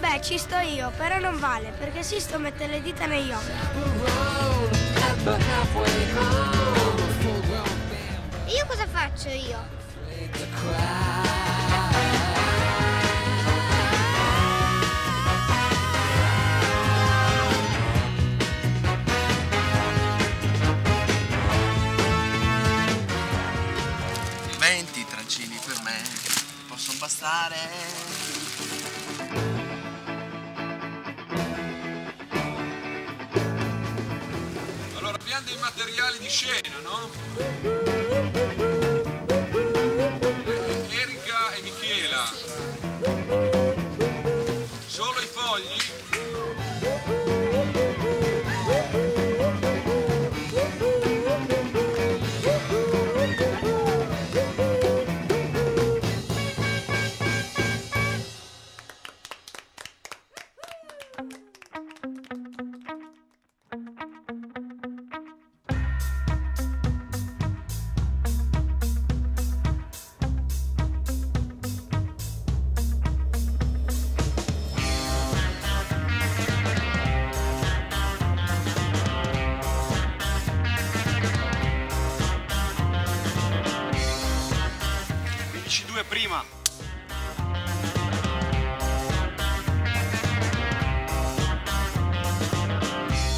Vabbè, ci sto io, però non vale, perché Sisto mette le dita negli occhi. Io cosa faccio io? Venti trancini per me possono bastare. Materiali di scena, no? Due prima.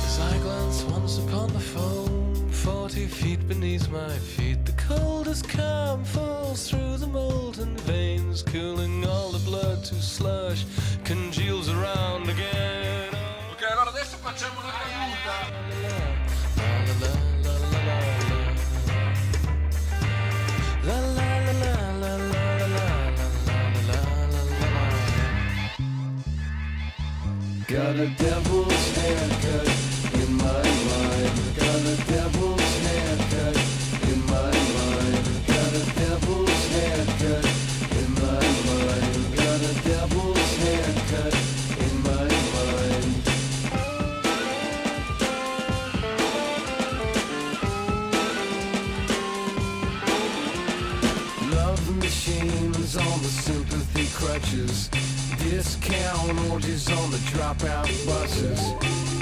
As I glance once upon the foam, 40 feet beneath my feet, the coldest calm falls through the molten veins, cooling all the blood to slush, congeals around again. Ok, allora adesso facciamo una caduta. Got a devil's haircut in my mind. Got a devil's haircut in my mind. Got a devil's haircut in my mind. Got a devil's haircut in my mind. Love machines on the sympathy crutches. Discount orgies on the dropout buses.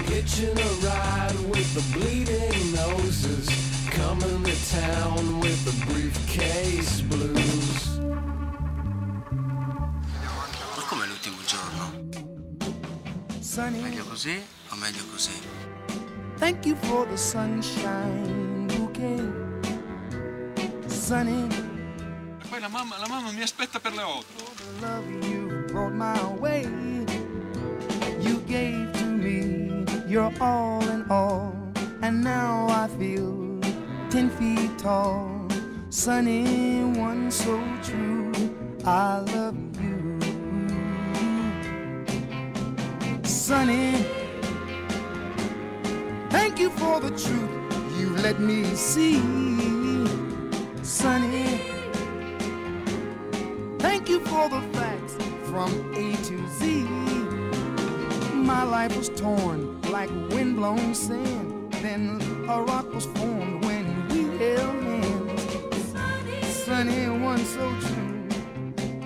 Hitching a ride with the bleeding noses. Coming to town with the briefcase blues. Ma come l'ultimo giorno? Sunny, Meglio così o meglio così? thank you for the sunshine bouquet. Sunny, E poi la mamma, la mamma mi aspetta per le 8. Brought my way. You gave to me your all in all, and now I feel ten feet tall. Sunny, one so true. I love you. Sunny, thank you for the truth you let me see. Sunny. Thank you for the facts from A to Z. My life was torn like windblown sand. Then a rock was formed when we held hands. Sunny, one so true.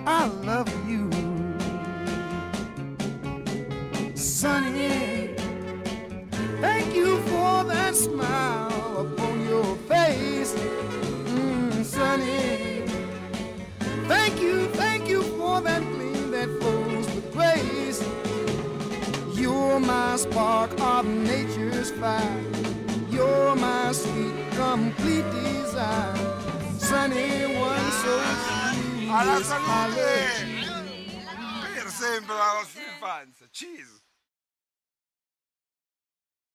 I love you. Sunny, thank you for that smile upon your face. Mm, Sunny. My spark of nature's fire. You're my sweet, complete desire. Sunny one so. Ah, alla yes, I love salute! Per sempre la nostra infanzia. Cheese!